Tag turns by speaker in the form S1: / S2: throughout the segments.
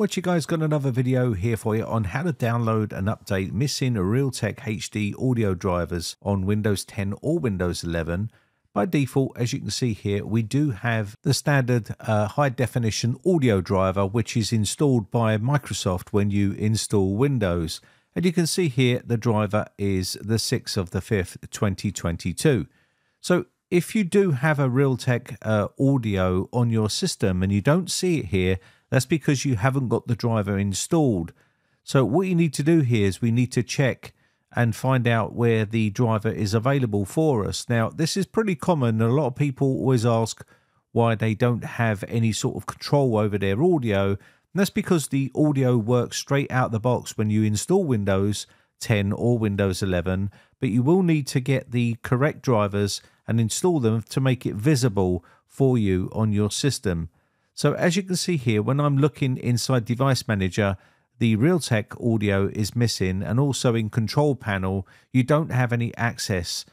S1: What you guys got another video here for you on how to download and update missing Realtek HD audio drivers on Windows 10 or Windows 11. By default, as you can see here, we do have the standard uh, high definition audio driver, which is installed by Microsoft when you install Windows. And you can see here the driver is the 6th of the 5th, 2022. So if you do have a Realtek uh, audio on your system and you don't see it here, that's because you haven't got the driver installed. So what you need to do here is we need to check and find out where the driver is available for us. Now, this is pretty common. A lot of people always ask why they don't have any sort of control over their audio. And that's because the audio works straight out the box when you install Windows 10 or Windows 11, but you will need to get the correct drivers and install them to make it visible for you on your system. So as you can see here, when I'm looking inside Device Manager, the Realtek audio is missing and also in Control Panel, you don't have any access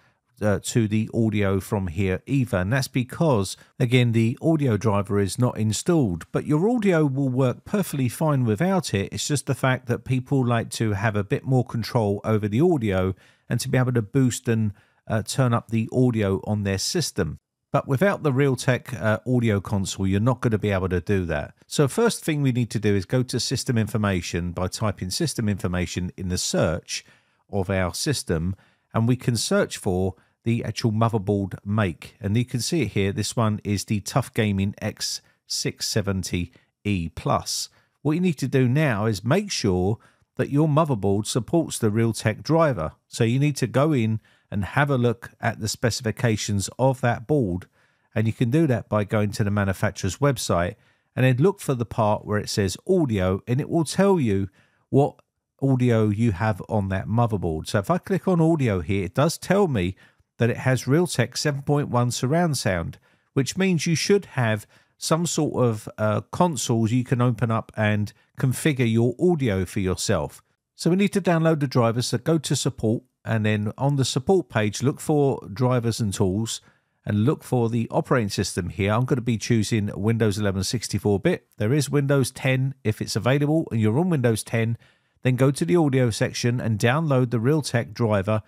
S1: uh, to the audio from here either. And that's because, again, the audio driver is not installed, but your audio will work perfectly fine without it. It's just the fact that people like to have a bit more control over the audio and to be able to boost and uh, turn up the audio on their system. But without the Realtek uh, audio console, you're not going to be able to do that. So first thing we need to do is go to system information by typing system information in the search of our system. And we can search for the actual motherboard make. And you can see it here. This one is the TUF Gaming X670E Plus. What you need to do now is make sure that your motherboard supports the Realtek driver. So you need to go in and have a look at the specifications of that board. And you can do that by going to the manufacturer's website and then look for the part where it says audio and it will tell you what audio you have on that motherboard. So if I click on audio here, it does tell me that it has Realtek 7.1 surround sound, which means you should have some sort of uh, consoles you can open up and configure your audio for yourself. So we need to download the drivers. So go to support and then on the support page, look for drivers and tools and look for the operating system here. I'm going to be choosing Windows 11 64-bit. There is Windows 10 if it's available and you're on Windows 10, then go to the audio section and download the Realtek driver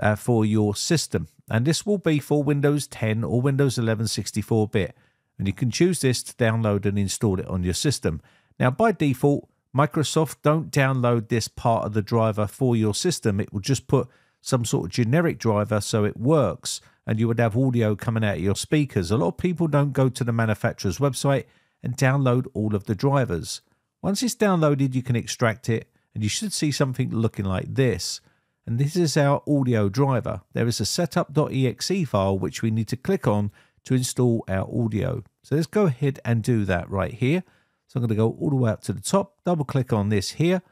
S1: uh, for your system. And this will be for Windows 10 or Windows 11 64-bit. And you can choose this to download and install it on your system. Now, by default, Microsoft don't download this part of the driver for your system. It will just put some sort of generic driver so it works and you would have audio coming out of your speakers. A lot of people don't go to the manufacturer's website and download all of the drivers. Once it's downloaded, you can extract it and you should see something looking like this. And this is our audio driver. There is a setup.exe file which we need to click on to install our audio. So let's go ahead and do that right here. So I'm going to go all the way up to the top, double click on this here,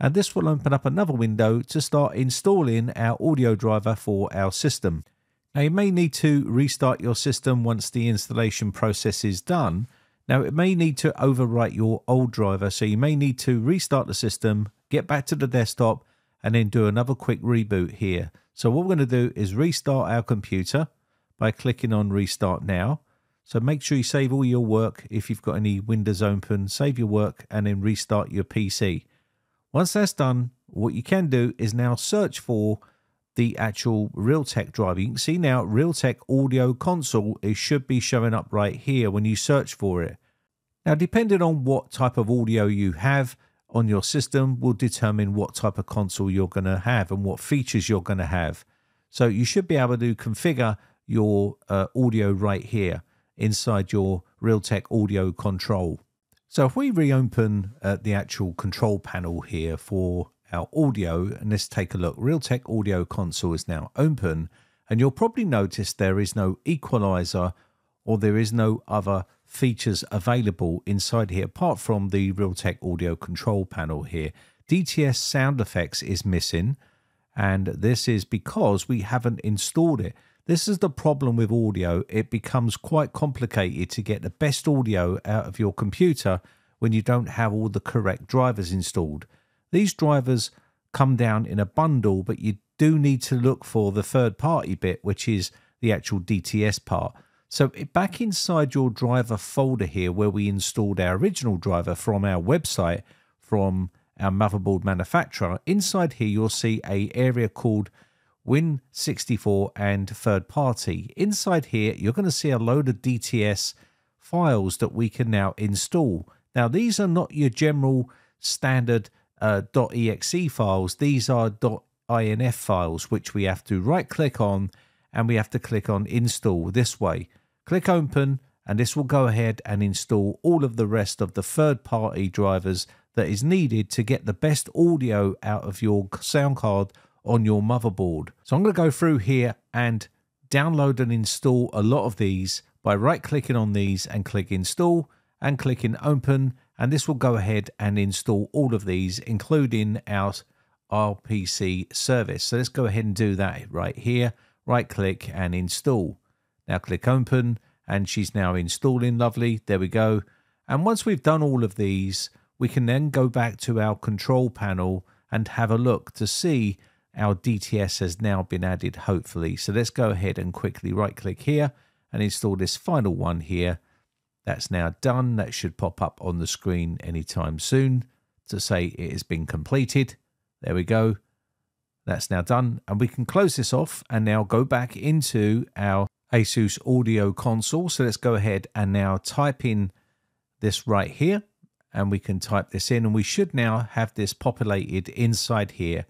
S1: and this will open up another window to start installing our audio driver for our system. Now you may need to restart your system once the installation process is done. Now it may need to overwrite your old driver, so you may need to restart the system, get back to the desktop, and then do another quick reboot here. So what we're going to do is restart our computer by clicking on restart now. So make sure you save all your work. If you've got any windows open, save your work and then restart your PC. Once that's done, what you can do is now search for the actual Realtek driver. You can see now Realtek audio console, it should be showing up right here when you search for it. Now, depending on what type of audio you have on your system will determine what type of console you're going to have and what features you're going to have. So you should be able to configure your uh, audio right here inside your Realtek audio control. So if we reopen uh, the actual control panel here for our audio, and let's take a look. Realtek audio console is now open, and you'll probably notice there is no equalizer or there is no other features available inside here apart from the Realtek audio control panel here. DTS sound effects is missing, and this is because we haven't installed it. This is the problem with audio. It becomes quite complicated to get the best audio out of your computer when you don't have all the correct drivers installed. These drivers come down in a bundle, but you do need to look for the third party bit, which is the actual DTS part. So back inside your driver folder here, where we installed our original driver from our website, from our motherboard manufacturer, inside here you'll see a area called Win64 and third party. Inside here, you're going to see a load of DTS files that we can now install. Now, these are not your general standard uh, .exe files. These are .inf files, which we have to right click on and we have to click on install this way. Click open and this will go ahead and install all of the rest of the third party drivers that is needed to get the best audio out of your sound card on your motherboard. So I'm going to go through here and download and install a lot of these by right clicking on these and click install and clicking open and this will go ahead and install all of these including our RPC service. So let's go ahead and do that right here. Right click and install. Now click open and she's now installing lovely. There we go. And once we've done all of these, we can then go back to our control panel and have a look to see our DTS has now been added, hopefully. So let's go ahead and quickly right click here and install this final one here. That's now done. That should pop up on the screen anytime soon to say it has been completed. There we go. That's now done. And we can close this off and now go back into our Asus audio console. So let's go ahead and now type in this right here. And we can type this in and we should now have this populated inside here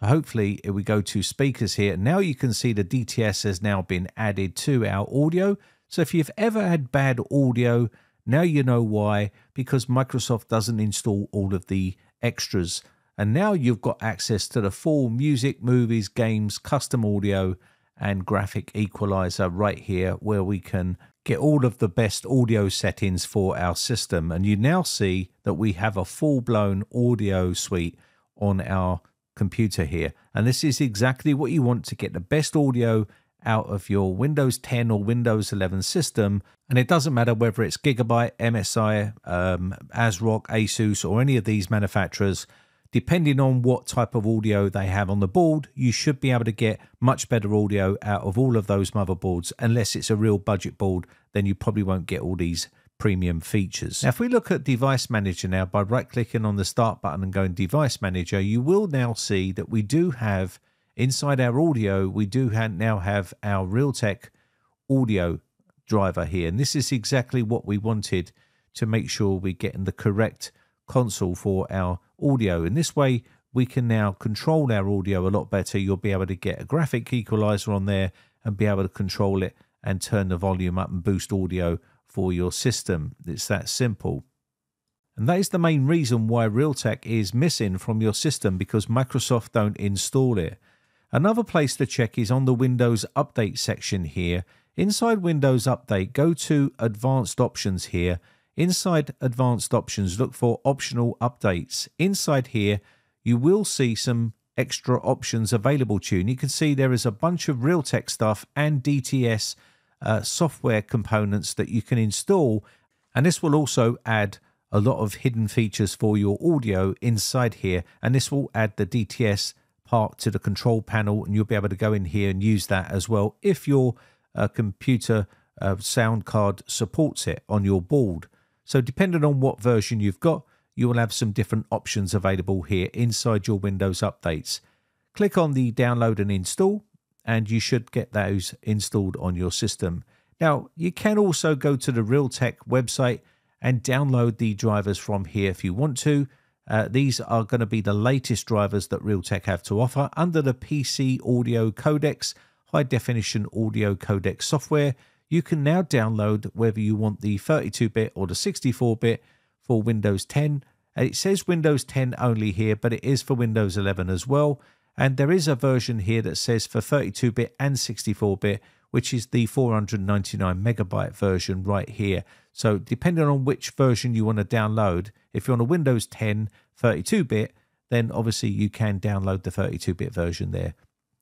S1: so hopefully if we go to speakers here, now you can see the DTS has now been added to our audio. So if you've ever had bad audio, now you know why, because Microsoft doesn't install all of the extras. And now you've got access to the full music, movies, games, custom audio, and graphic equalizer right here where we can get all of the best audio settings for our system. And you now see that we have a full blown audio suite on our computer here. And this is exactly what you want to get the best audio out of your Windows 10 or Windows 11 system. And it doesn't matter whether it's Gigabyte, MSI, um, ASRock, Asus, or any of these manufacturers. Depending on what type of audio they have on the board, you should be able to get much better audio out of all of those motherboards. Unless it's a real budget board, then you probably won't get all these premium features. Now, if we look at Device Manager now, by right clicking on the Start button and going Device Manager, you will now see that we do have inside our audio, we do now have our Realtek audio driver here. And this is exactly what we wanted to make sure we're getting the correct console for our audio. In this way, we can now control our audio a lot better. You'll be able to get a graphic equalizer on there and be able to control it and turn the volume up and boost audio for your system. It's that simple. And that is the main reason why Realtek is missing from your system because Microsoft don't install it. Another place to check is on the Windows Update section here. Inside Windows Update, go to Advanced Options here. Inside Advanced Options, look for Optional Updates. Inside here, you will see some extra options available to you. And you can see there is a bunch of Realtek stuff and DTS uh, software components that you can install. And this will also add a lot of hidden features for your audio inside here. And this will add the DTS part to the control panel and you'll be able to go in here and use that as well if your uh, computer uh, sound card supports it on your board. So depending on what version you've got, you will have some different options available here inside your Windows updates. Click on the download and install and you should get those installed on your system. Now, you can also go to the Realtek website and download the drivers from here if you want to. Uh, these are going to be the latest drivers that Realtek have to offer under the PC audio codecs, high definition audio codec software. You can now download whether you want the 32 bit or the 64 bit for Windows 10. It says Windows 10 only here, but it is for Windows 11 as well. And there is a version here that says for 32 bit and 64 bit, which is the 499 megabyte version right here. So, depending on which version you want to download, if you're on a Windows 10 32 bit, then obviously you can download the 32 bit version there.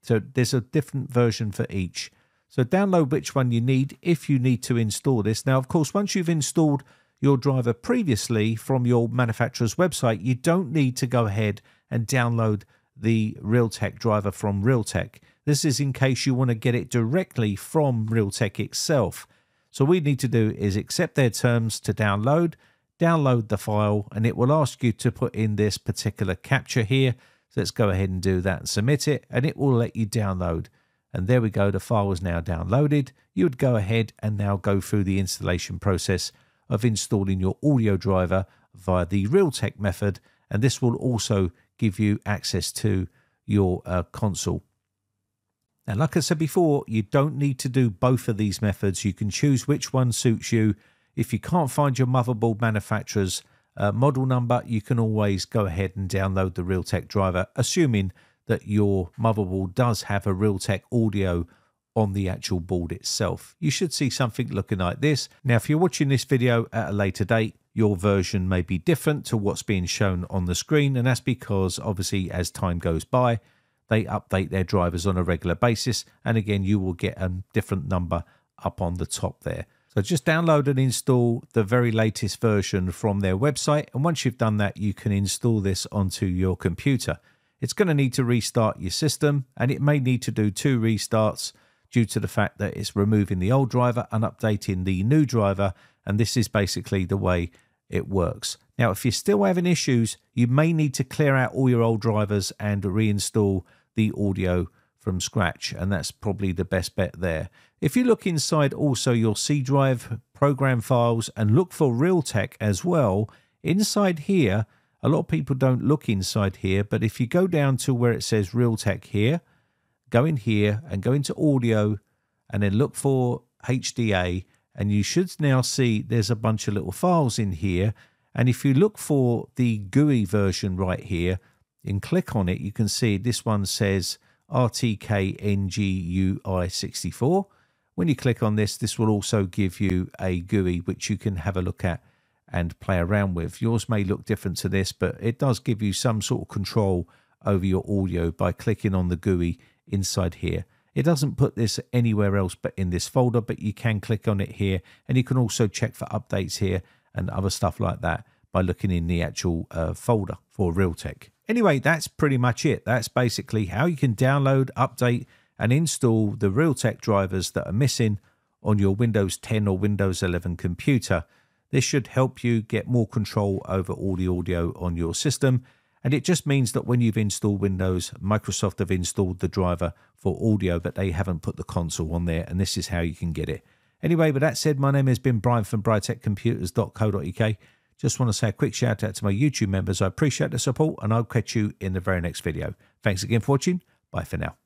S1: So, there's a different version for each. So, download which one you need if you need to install this. Now, of course, once you've installed your driver previously from your manufacturer's website, you don't need to go ahead and download the Realtek driver from Realtek. This is in case you want to get it directly from Realtek itself. So we need to do is accept their terms to download, download the file, and it will ask you to put in this particular captcha here. So let's go ahead and do that and submit it, and it will let you download. And there we go, the file is now downloaded. You would go ahead and now go through the installation process of installing your audio driver via the Realtek method, and this will also give you access to your uh, console. Now, like I said before, you don't need to do both of these methods. You can choose which one suits you. If you can't find your motherboard manufacturer's uh, model number, you can always go ahead and download the Realtek driver, assuming that your motherboard does have a Realtek audio on the actual board itself. You should see something looking like this. Now, if you're watching this video at a later date, your version may be different to what's being shown on the screen, and that's because obviously as time goes by, they update their drivers on a regular basis, and again, you will get a different number up on the top there. So just download and install the very latest version from their website, and once you've done that, you can install this onto your computer. It's going to need to restart your system, and it may need to do two restarts due to the fact that it's removing the old driver and updating the new driver. And this is basically the way it works. Now, if you're still having issues, you may need to clear out all your old drivers and reinstall the audio from scratch. And that's probably the best bet there. If you look inside also your C drive program files and look for Realtek as well, inside here, a lot of people don't look inside here, but if you go down to where it says Realtek here, go in here and go into audio and then look for HDA and you should now see there's a bunch of little files in here. And if you look for the GUI version right here and click on it you can see this one says RTKNGUI64 when you click on this this will also give you a GUI which you can have a look at and play around with. Yours may look different to this but it does give you some sort of control over your audio by clicking on the GUI inside here. It doesn't put this anywhere else but in this folder, but you can click on it here and you can also check for updates here and other stuff like that by looking in the actual uh, folder for Realtek. Anyway, that's pretty much it. That's basically how you can download, update, and install the Realtek drivers that are missing on your Windows 10 or Windows 11 computer. This should help you get more control over all the audio on your system and it just means that when you've installed Windows, Microsoft have installed the driver for audio, but they haven't put the console on there. And this is how you can get it. Anyway, with that said, my name has been Brian from britecomputers.co.uk. Just want to say a quick shout out to my YouTube members. I appreciate the support and I'll catch you in the very next video. Thanks again for watching. Bye for now.